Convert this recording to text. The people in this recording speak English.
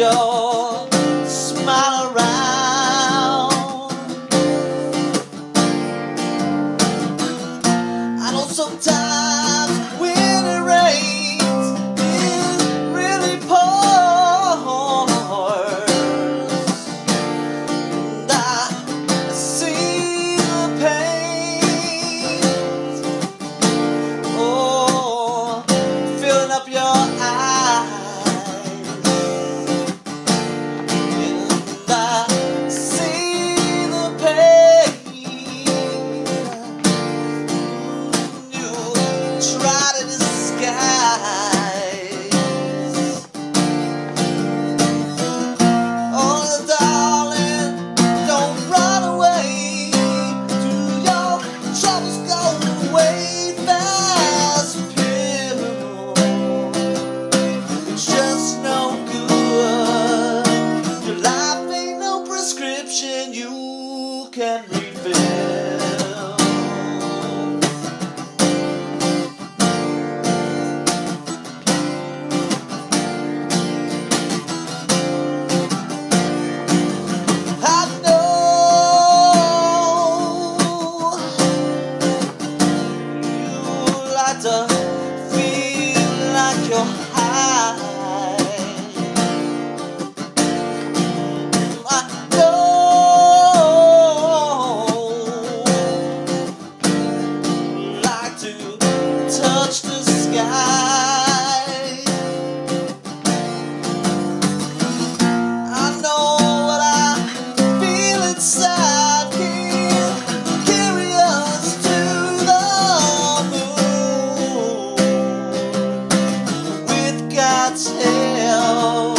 your try. matter. God's help.